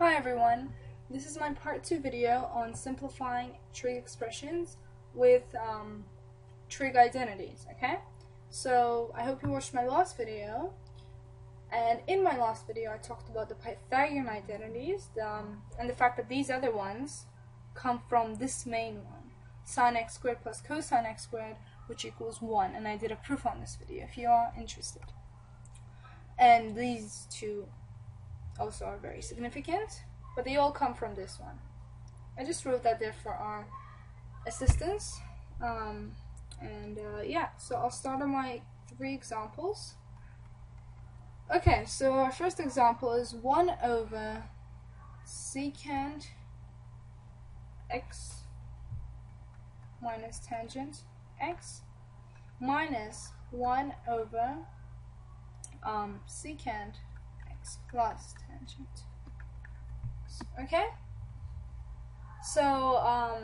Hi everyone, this is my part 2 video on simplifying trig expressions with um, trig identities, okay? So I hope you watched my last video and in my last video I talked about the Pythagorean identities um, and the fact that these other ones come from this main one, sine x squared plus cosine x squared which equals 1 and I did a proof on this video if you are interested. And these two also are very significant, but they all come from this one. I just wrote that there for our assistance. Um, and uh, yeah, so I'll start on my three examples. Okay, so our first example is 1 over secant x minus tangent x minus 1 over um, secant plus tangent. Okay? So, um,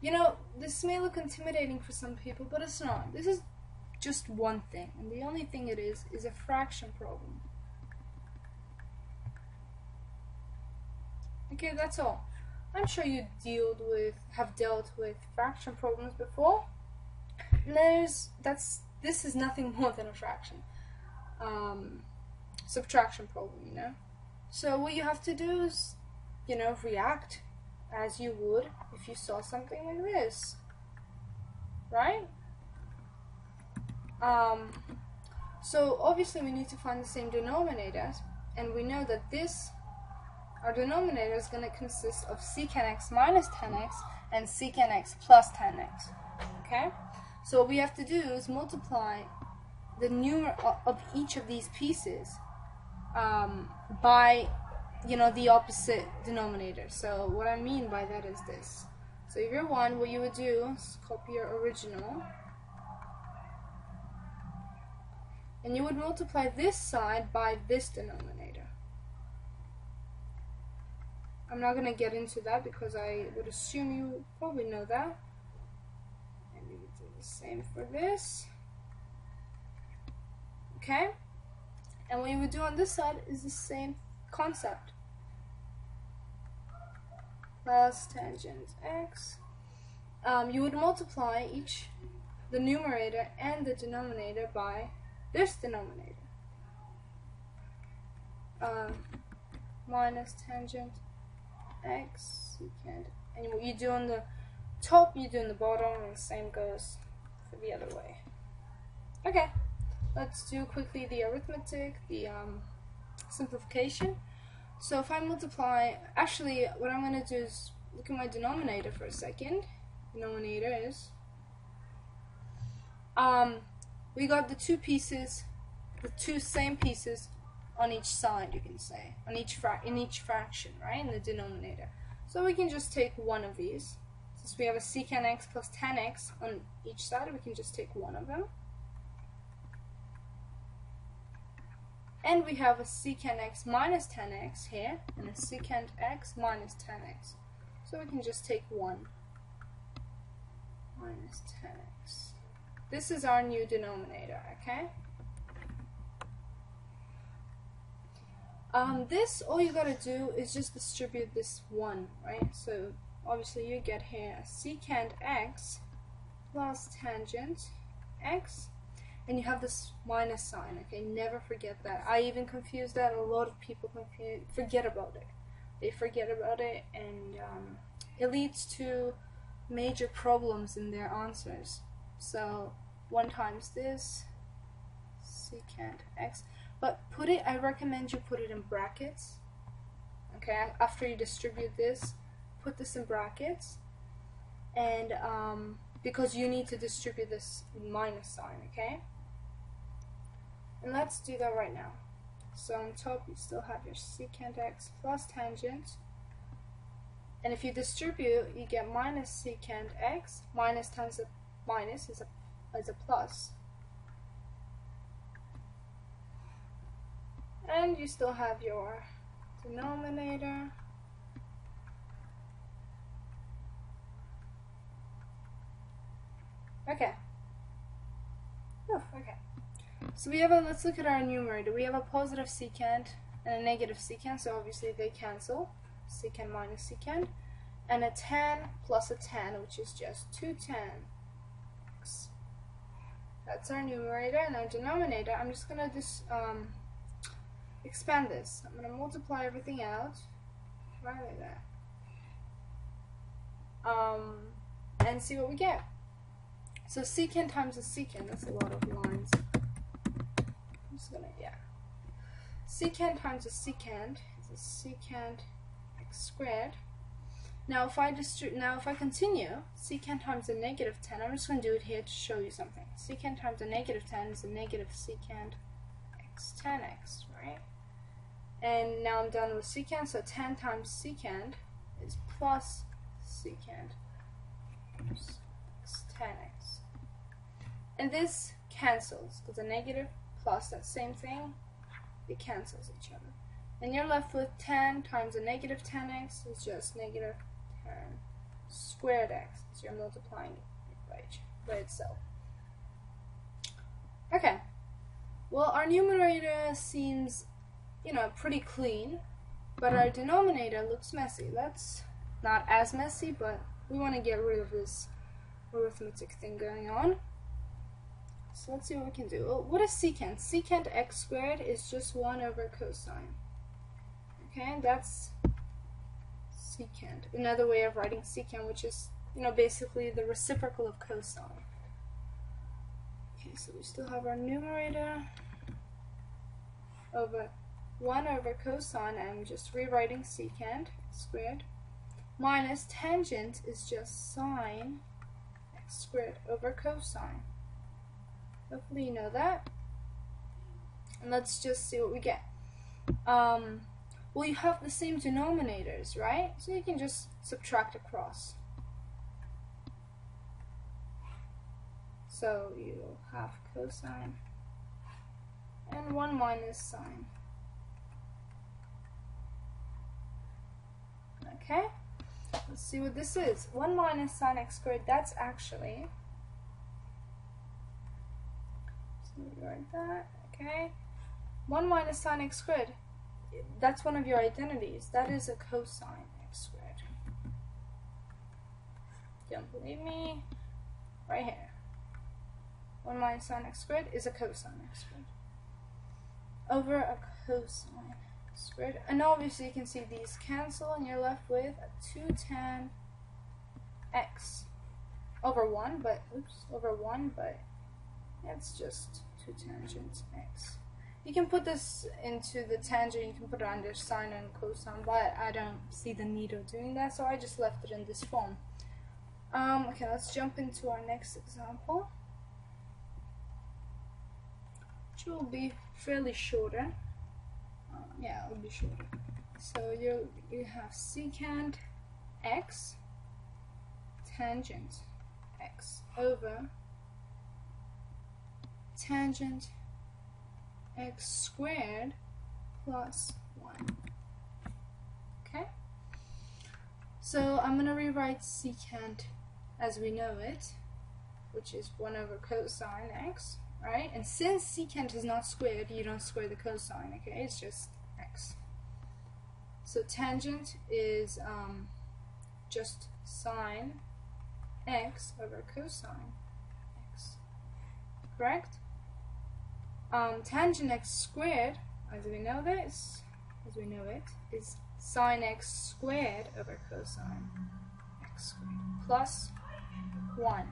you know, this may look intimidating for some people, but it's not. This is just one thing, and the only thing it is is a fraction problem. Okay, that's all. I'm sure you dealt with have dealt with fraction problems before. There's that's this is nothing more than a fraction. Um, subtraction problem, you know. So what you have to do is, you know, react as you would if you saw something like this, right? Um, so obviously we need to find the same denominators, and we know that this, our denominator is going to consist of secant x minus tan x and secant x plus tan x, okay? So what we have to do is multiply the numer of each of these pieces um, by you know the opposite denominator. So what I mean by that is this. So if you're one what you would do is copy your original. And you would multiply this side by this denominator. I'm not gonna get into that because I would assume you probably know that. And we would do the same for this. Okay and what you would do on this side is the same concept. Plus tangent x. Um, you would multiply each, the numerator and the denominator by this denominator. Um, minus tangent x secant. And what you do on the top, you do on the bottom, and the same goes for the other way. Okay. Let's do quickly the arithmetic, the um, simplification. So if I multiply, actually what I'm going to do is look at my denominator for a second. Denominator is, um, we got the two pieces, the two same pieces on each side, you can say, on each in each fraction, right, in the denominator. So we can just take one of these. Since we have a secant x plus tan x on each side, we can just take one of them. And we have a secant x minus tan x here, and a secant x minus tan x. So we can just take 1 minus tan x. This is our new denominator, okay? Um, this, all you gotta do is just distribute this 1, right? So obviously you get here secant x plus tangent x and you have this minus sign okay? Never forget that. I even confuse that. A lot of people confuse forget about it. They forget about it and um, it leads to major problems in their answers. So 1 times this secant x. But put it I recommend you put it in brackets okay? After you distribute this put this in brackets. And um, because you need to distribute this minus sign okay and let's do that right now. So on top you still have your secant x plus tangent. And if you distribute, you get minus secant x. Minus times a minus is a, is a plus. And you still have your denominator. Okay. So we have a, let's look at our numerator. We have a positive secant and a negative secant, so obviously they cancel, secant minus secant, and a tan plus a tan, which is just 2 tan x. That's our numerator, and our denominator, I'm just going to just um, expand this. I'm going to multiply everything out, right like that, um, and see what we get. So secant times a secant, that's a lot of lines. I'm gonna, yeah. Secant times a secant is a secant x squared. Now if I distribute, now if I continue, secant times a negative tan, I'm just going to do it here to show you something. Secant times a negative tan is a negative secant x tan x, right? And now I'm done with secant, so tan times secant is plus secant x tan x. And this cancels, because the negative plus that same thing, it cancels each other. And you're left with tan times a negative tan x is just negative tan squared x, because you're multiplying it by, by itself. Okay, well our numerator seems, you know, pretty clean, but our denominator looks messy. That's not as messy, but we want to get rid of this arithmetic thing going on. So let's see what we can do. What is secant? Secant x squared is just 1 over cosine. Okay, that's secant. Another way of writing secant, which is, you know, basically the reciprocal of cosine. Okay, so we still have our numerator over 1 over cosine. I'm just rewriting secant squared minus tangent is just sine x squared over cosine. Hopefully you know that. And let's just see what we get. Um, well, you have the same denominators, right? So you can just subtract across. So you have cosine and 1 minus sine. Okay, let's see what this is. 1 minus sine x squared, that's actually like that, okay? 1 minus sine x squared, that's one of your identities. That is a cosine x squared. Don't believe me? Right here. 1 minus sine x squared is a cosine x squared. Over a cosine squared. And obviously you can see these cancel and you're left with a 2 tan x over 1, but, oops, over 1, but it's just 2 tangent x. You can put this into the tangent, you can put it under sine and cosine, but I don't see the need of doing that, so I just left it in this form. Um, okay, let's jump into our next example, which will be fairly shorter. Uh, yeah, it will be shorter. So you you have secant x tangent x over tangent x squared plus 1. Okay? So I'm going to rewrite secant as we know it, which is 1 over cosine x, right? And since secant is not squared, you don't square the cosine, okay? It's just x. So tangent is um, just sine x over cosine x, correct? Um, tangent x squared, as we know this, as we know it, is sine x squared over cosine x squared plus 1.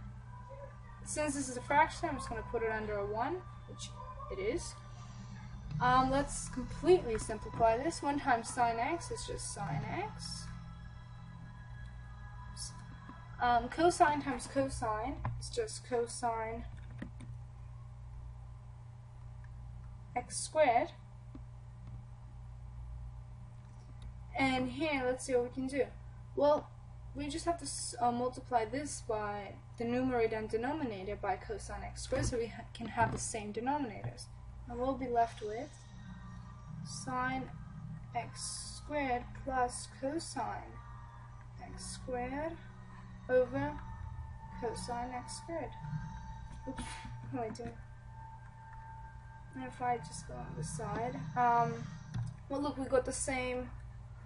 Since this is a fraction, I'm just going to put it under a 1, which it is. Um, let's completely simplify this. 1 times sine x is just sine x. Um, cosine times cosine is just cosine x squared. And here, let's see what we can do. Well, we just have to uh, multiply this by the numerator and denominator by cosine x squared so we ha can have the same denominators. And we'll be left with sine x squared plus cosine x squared over cosine x squared. Oops, what am I doing? And if I just go on the side, um, Well, look, we got the same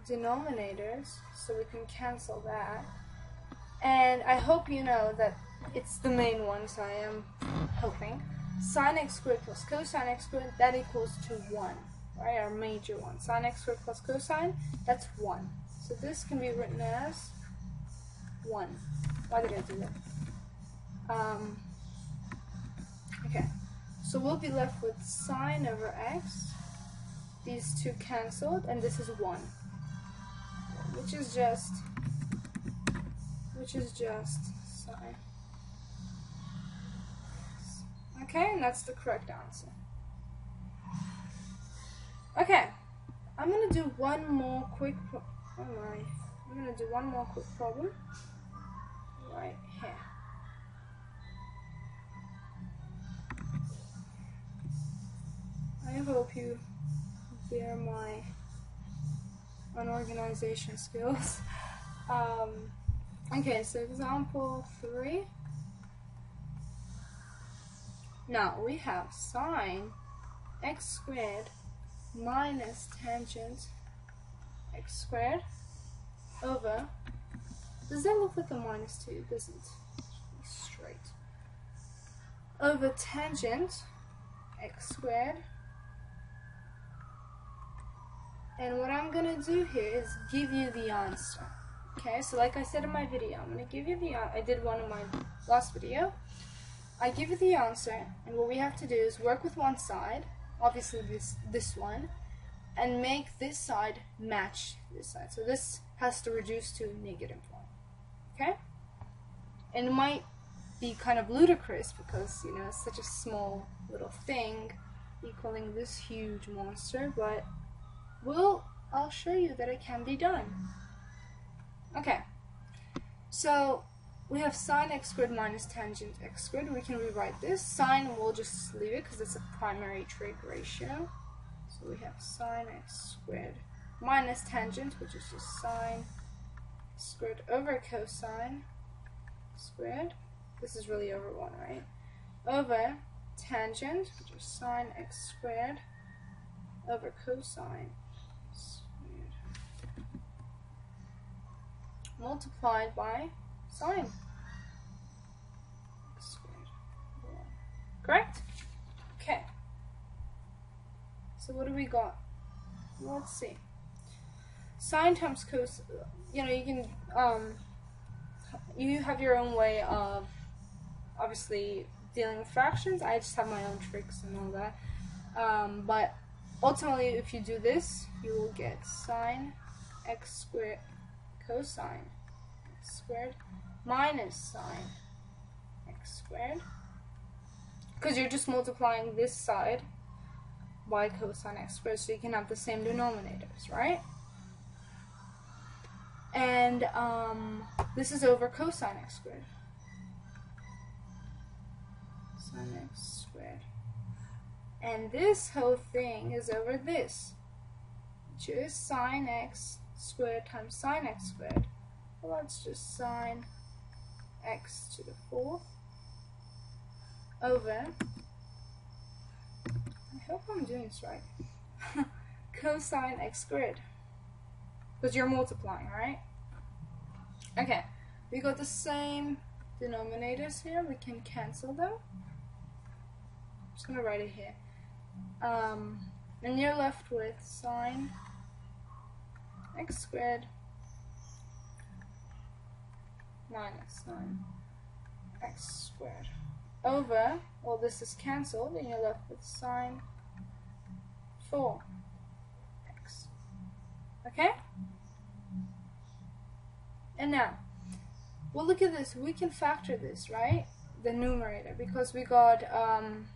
denominators, so we can cancel that. And I hope you know that it's the main ones I am hoping. Sine x squared plus cosine x squared, that equals to 1, right? Our major one. Sine x squared plus cosine, that's 1. So this can be written as 1. Why did I do that? Um, okay, so we'll be left with sine over x. These two cancelled, and this is 1. Which is just, which is just sine. Okay, and that's the correct answer. Okay, I'm gonna do one more quick. oh my! I'm gonna do one more quick problem right here. I hope you bear my unorganization skills. Um, okay, so example three. Now we have sine x squared minus tangent x squared over does that look like a minus 2? It doesn't. Straight. Over tangent x squared. And what I'm to do here is give you the answer. Okay, so like I said in my video, I'm to give you the uh, I did one in my last video. I give you the answer, and what we have to do is work with one side, obviously this this one, and make this side match this side. So this has to reduce to negative 1. Okay? And it might be kind of ludicrous because, you know, it's such a small little thing equaling this huge monster, but well, I'll show you that it can be done. Okay, so we have sine x squared minus tangent x squared. We can rewrite this. Sine, we'll just leave it because it's a primary trig ratio. So we have sine x squared minus tangent, which is just sine squared over cosine squared. This is really over 1, right? Over tangent, which is sine x squared, over cosine squared, multiplied by sine. Correct? Okay. So what do we got? Let's see. Sine times cos you know, you can, um, you have your own way of obviously dealing with fractions. I just have my own tricks and all that. Um, but ultimately, if you do this, you will get sine x squared cosine x squared minus sine x squared. Because you're just multiplying this side by cosine x squared, so you can have the same denominators, right? And um, this is over cosine x squared. Sine x squared. And this whole thing is over this, is sine x squared times sine x squared. Well, that's just sine x to the fourth over, I hope I'm doing this right, cosine x squared. Because you're multiplying, right? Okay, we got the same denominators here. We can cancel them. I'm just going to write it here. Um, and you're left with sine x squared 9 x squared over, well this is cancelled, and you're left with sine 4 x. Okay? And now, well look at this, we can factor this, right? The numerator, because we got, um,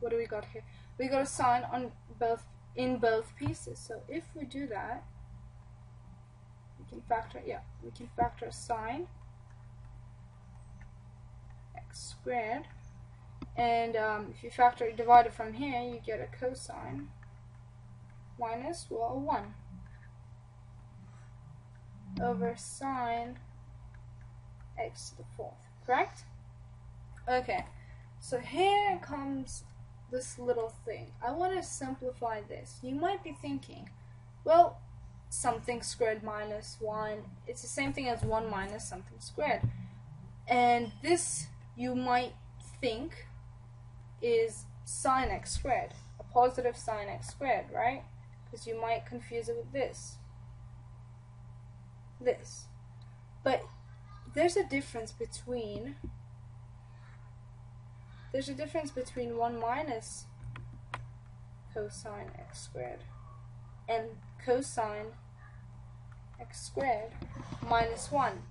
what do we got here? We got a sine on both, in both pieces. So if we do that, we can factor, yeah, we can factor sine x squared. And um, if you factor divide it from here, you get a cosine minus, well, 1 over sine x to the fourth, correct? Okay, so here comes this little thing. I want to simplify this. You might be thinking, well, something squared minus 1, it's the same thing as 1 minus something squared. And this, you might think, is sine x squared, a positive sine x squared, right? Because you might confuse it with this. This. But there's a difference between there's a difference between 1 minus cosine x squared and cosine x squared minus 1.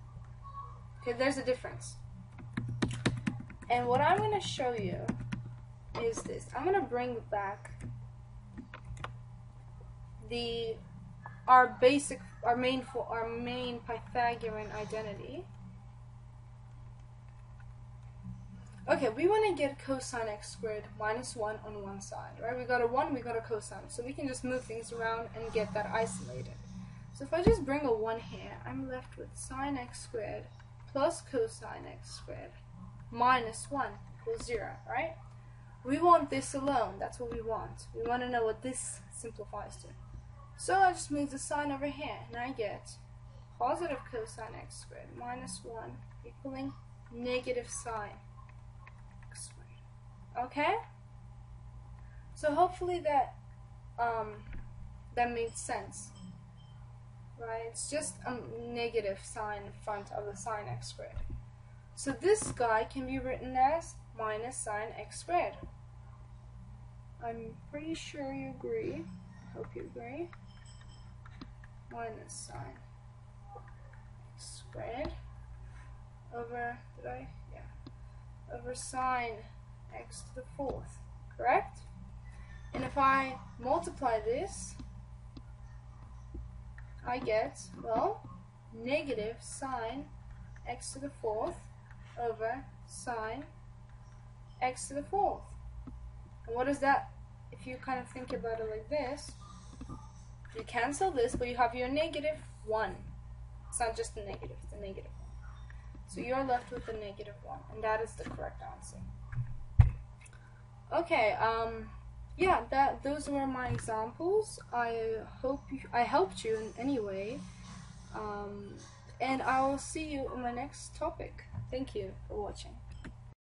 Okay, there's a difference. And what I'm going to show you is this. I'm going to bring back the our basic our main for our main Pythagorean identity. Okay, we want to get cosine x squared minus 1 on one side, right? We got a 1, we got a cosine. So we can just move things around and get that isolated. So if I just bring a 1 here, I'm left with sine x squared plus cosine x squared minus 1 equals 0, right? We want this alone. That's what we want. We want to know what this simplifies to. So I just move the sign over here, and I get positive cosine x squared minus 1 equaling negative sine. Okay? So hopefully that um, that made sense. Right? It's just a negative sign in front of the sine x squared. So this guy can be written as minus sine x squared. I'm pretty sure you agree. I hope you agree. Minus sine x squared over, did I? Yeah. Over sine x to the fourth, correct? And if I multiply this, I get, well, negative sine x to the fourth over sine x to the fourth. And what is that, if you kind of think about it like this, you cancel this, but you have your negative 1. It's not just a negative, it's a negative 1. So you're left with a negative 1, and that is the correct answer. Okay, um, yeah, that those were my examples. I hope you, I helped you in any way. Um, and I will see you in my next topic. Thank you for watching.